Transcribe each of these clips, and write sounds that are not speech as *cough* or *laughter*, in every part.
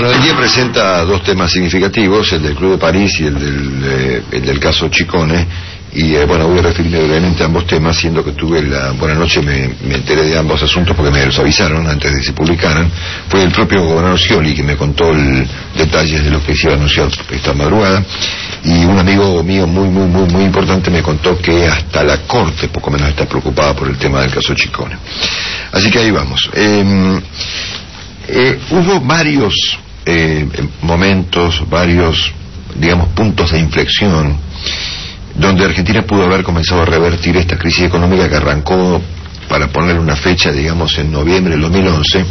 Bueno, el día presenta dos temas significativos, el del Club de París y el del, eh, el del caso Chicone. Y eh, bueno, voy a referirme brevemente a ambos temas, siendo que tuve la buena noche, me, me enteré de ambos asuntos porque me los avisaron antes de que se publicaran. Fue el propio gobernador Scioli que me contó el detalles de lo que se iba a anunciar esta madrugada. Y un amigo mío muy, muy, muy, muy importante me contó que hasta la Corte poco menos está preocupada por el tema del caso Chicone. Así que ahí vamos. Em, eh, hubo varios eh, momentos, varios, digamos, puntos de inflexión donde Argentina pudo haber comenzado a revertir esta crisis económica que arrancó, para poner una fecha, digamos, en noviembre del 2011,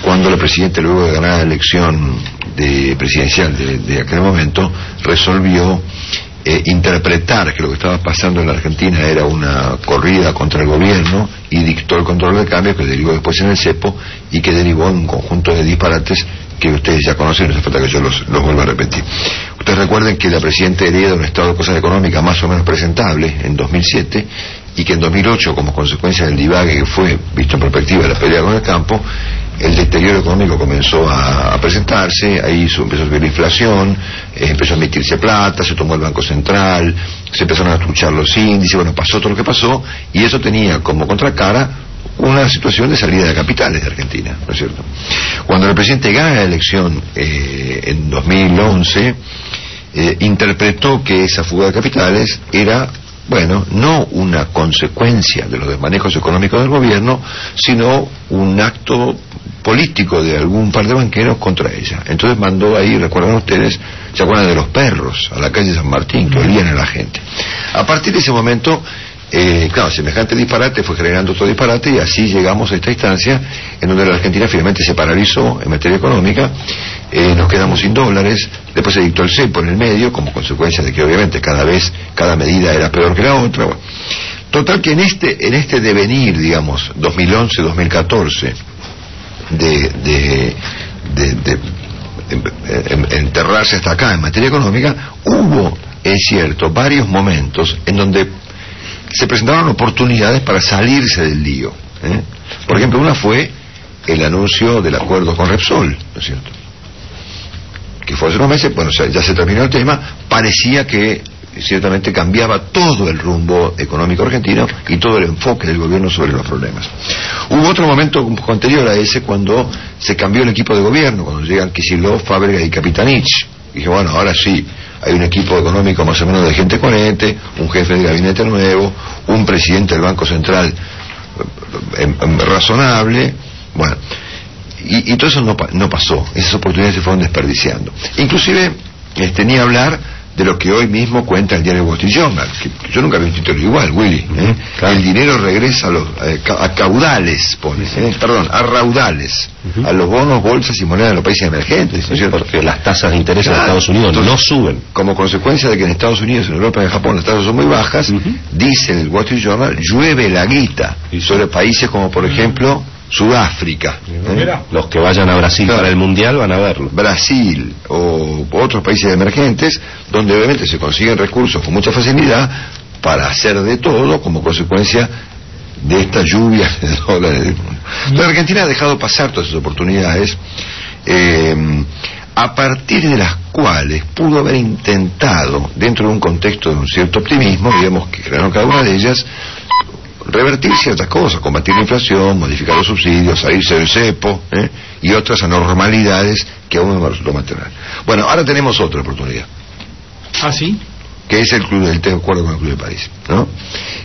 cuando la presidenta, luego de ganar la elección de presidencial de, aquel momento, resolvió eh, interpretar que lo que estaba pasando en la Argentina era una corrida contra el gobierno y dictó el control de cambio que derivó después en el CEPO y que derivó en un conjunto de disparates que ustedes ya conocen, no hace falta que yo los, los vuelva a repetir. Ustedes recuerden que la presidenta hereda un estado de cosas económicas más o menos presentable en 2007 y que en 2008, como consecuencia del divague que fue, visto en perspectiva de la pelea con el campo, el deterioro económico comenzó a, presentarse, ahí empezó a subir la inflación, eh, empezó a emitirse plata, se tomó el Banco Central, se empezaron a truchar los índices, bueno, pasó todo lo que pasó, y eso tenía como contracara una situación de salida de capitales de Argentina, ¿no es cierto? Cuando el presidente gana la elección eh, en 2011, eh, interpretó que esa fuga de capitales era bueno, no una consecuencia de los desmanejos económicos del gobierno, sino un acto político de algún par de banqueros contra ella. Entonces mandó ahí, recuerdan ustedes, se acuerdan de los perros, a la calle San Martín, que olían a la gente. A partir de ese momento, eh, claro, semejante disparate fue generando otro disparate y así llegamos a esta instancia en donde la Argentina finalmente se paralizó en materia económica, eh, nos quedamos sin dólares, después se dictó el CEPO en el medio, como consecuencia de que obviamente cada vez, cada medida era peor que la otra. Total que en este, en este devenir, digamos, 2011-2014, de, de, de, de en- en- enterrarse hasta acá en materia económica, hubo, es cierto, varios momentos en donde se presentaron oportunidades para salirse del lío. ¿eh? Por ejemplo, una fue el anuncio del acuerdo con Repsol, ¿no es cierto? Que fue hace unos meses, bueno, ya ya se terminó el tema, parecía que ciertamente cambiaba todo el rumbo económico argentino y todo el enfoque del gobierno sobre los problemas. Hubo otro momento un poco anterior a ese cuando se cambió el equipo de gobierno, cuando llegan Kicillof, Fábrega y Capitanich. Dije, bueno, ahora sí, hay un equipo económico más o menos de gente coherente, un jefe de gabinete nuevo, un presidente del Banco Central eh, em, em, razonable, bueno, y, y todo eso no, no pasó, esas oportunidades se fueron desperdiciando. Inclusive, este, ni hablar de lo que hoy mismo cuenta el diario Wall Street Journal, que yo nunca vi un título igual, Willy. ¿eh? El dinero regresa a, los, a caudales, pone, ¿eh? perdón, a raudales, a los bonos, bolsas y monedas de los países emergentes, ¿no es cierto? porque las tasas de interés en Claro. Estados Unidos no suben. Como consecuencia de que en Estados Unidos, en Europa y en Japón las tasas son muy bajas, dice el Wall Street Journal, llueve la guita sobre países como por ejemplo Sudáfrica, ¿eh? Los que vayan a Brasil Claro. para el Mundial van a verlo. Brasil o otros países emergentes, donde obviamente se consiguen recursos con mucha facilidad para hacer de todo como consecuencia de esta lluvia de dólares. La Argentina ha dejado pasar todas esas oportunidades, eh, a partir de las cuales pudo haber intentado, dentro de un contexto de un cierto optimismo, digamos que crearon cada una de ellas, revertir ciertas cosas, combatir la inflación, modificar los subsidios, salirse del cepo ¿eh? y otras anormalidades que aún no resultó mantener. Bueno, ahora tenemos otra oportunidad, ¿Ah, sí? que es el club del de acuerdo con el Club de París, ¿no?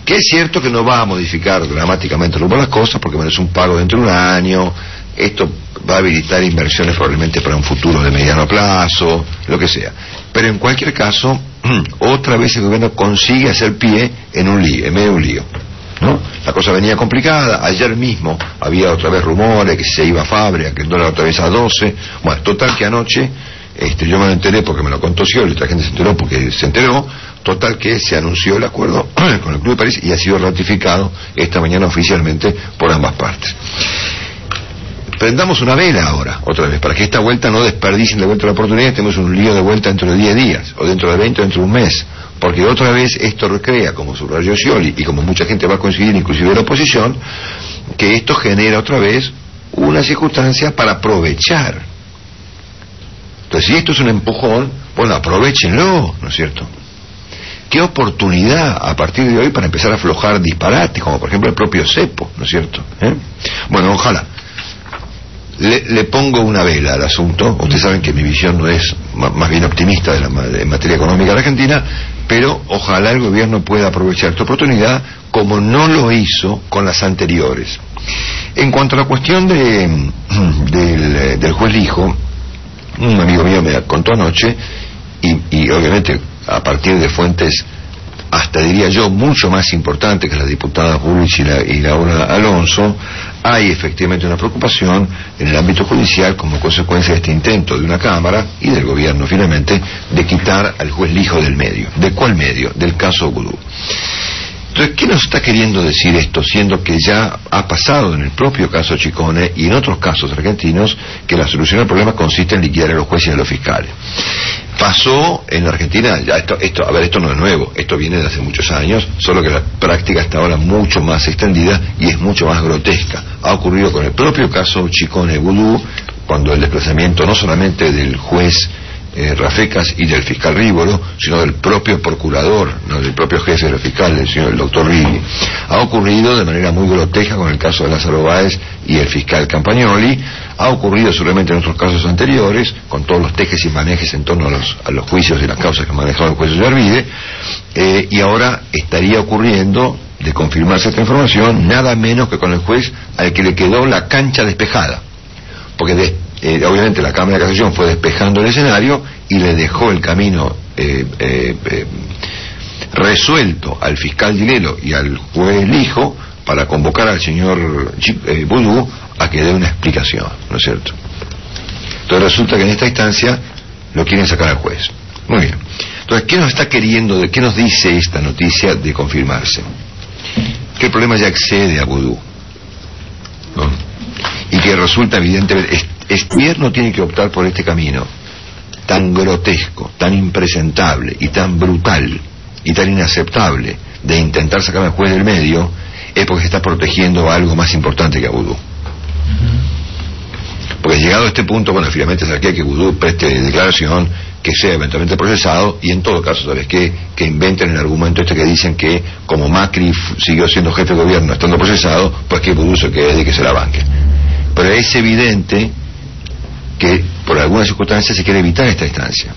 Que es cierto que no va a modificar dramáticamente rumbo las cosas, porque es un pago dentro de un año, esto va a habilitar inversiones probablemente para un futuro de mediano plazo, lo que sea. Pero en cualquier caso, *clears throat* otra vez el gobierno consigue hacer pie en un lío, en medio de un lío. La cosa venía complicada, ayer mismo había otra vez rumores que se iba a fábrica, que el dólar otra vez a 12, bueno, total que anoche, este, yo me lo enteré porque me lo contó Scioli, otra gente se enteró porque se enteró, total que se anunció el acuerdo *clears throat* con el Club de París y ha sido ratificado esta mañana oficialmente por ambas partes. Prendamos una vela ahora, otra vez, para que esta vuelta no desperdicien de vuelta la oportunidad y tenemos un lío de vuelta dentro de 10 días, o dentro de 20 o dentro de un mes. Porque otra vez esto recrea, como subrayó Scioli, y como mucha gente va a coincidir, inclusive la oposición, que esto genera otra vez una circunstancia para aprovechar Entonces, si esto es un empujón, bueno, aprovechenlo, ¿no es cierto? ¿Qué oportunidad a partir de hoy para empezar a aflojar disparates, como por ejemplo el propio cepo, ¿no es cierto? ¿Eh? Bueno, ojalá. Le, pongo una vela al asunto. Ustedes saben que mi visión no es más bien optimista de la, en materia económica de la Argentina, pero ojalá el gobierno pueda aprovechar esta oportunidad como no lo hizo con las anteriores. En cuanto a la cuestión de, *clears throat* del, juez Lijo, un amigo mío me contó anoche, y, obviamente a partir de fuentes hasta diría yo mucho más importantes que la diputada Bullrich y, la, y Laura Alonso, hay efectivamente una preocupación en el ámbito judicial como consecuencia de este intento de una Cámara y del gobierno finalmente de quitar al juez Lijo del medio. ¿De cuál medio? Del caso Gudú. Entonces, ¿qué nos está queriendo decir esto, siendo que ya ha pasado en el propio caso Chicone y en otros casos argentinos que la solución al problema consiste en liquidar a los jueces y a los fiscales? Pasó en Argentina, ya esto, esto, a ver, esto no es nuevo, esto viene de hace muchos años, solo que la práctica está ahora mucho más extendida y es mucho más grotesca. Ha ocurrido con el propio caso Chicone Vudú, cuando el desplazamiento no solamente del juez eh, Rafecas y del fiscal Rívolo, sino del propio procurador, no del propio jefe del fiscal, el señor el doctor Rigui. Ha ocurrido de manera muy grotesca con el caso de Lázaro Báez y el fiscal Campagnoli, ha ocurrido seguramente en otros casos anteriores, con todos los tejes y manejes en torno a los, a los juicios y las causas que manejaba el juez de eh, y ahora estaría ocurriendo de confirmarse esta información, nada menos que con el juez al que le quedó la cancha despejada. Porque de, eh, obviamente la Cámara de Casación fue despejando el escenario y le dejó el camino eh, eh, resuelto al fiscal Dilelo y al juez Lijo para convocar al señor Budú a que dé una explicación, ¿no es cierto? Entonces resulta que en esta instancia lo quieren sacar al juez. Muy bien. Entonces, ¿qué nos está queriendo, qué nos dice esta noticia de confirmarse? Que el problema ya excede a Budú. Y que resulta evidentemente, este gobierno tiene que optar por este camino tan grotesco, tan impresentable y tan brutal y tan inaceptable de intentar sacar al juez del medio, es porque se está protegiendo algo más importante que a Vudú. Porque llegado a este punto, bueno, finalmente se que Vudú preste declaración, que sea eventualmente procesado, y en todo caso, ¿sabes qué? Que inventen el argumento este que dicen que como Macri siguió siendo jefe de gobierno estando procesado, pues que Vudú se quede y que se la banque. Pero es evidente que por alguna circunstancia se quiere evitar esta instancia.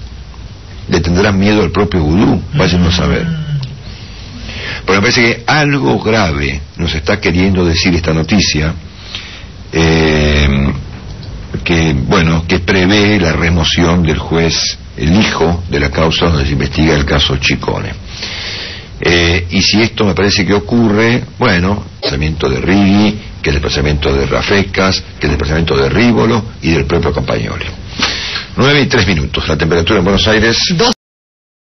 Le tendrán miedo al propio vudú, vayan a saber. Pero me parece que algo grave nos está queriendo decir esta noticia, eh, que, bueno, que prevé la remoción del juez, el hijo de la causa donde se investiga el caso Chicone. Eh, y si esto me parece que ocurre, bueno, pensamiento de Rigui, que el desplazamiento de Rafecas, que el desplazamiento de Rívolo y del propio Campagnoli. Nueve y tres minutos, la temperatura en Buenos Aires.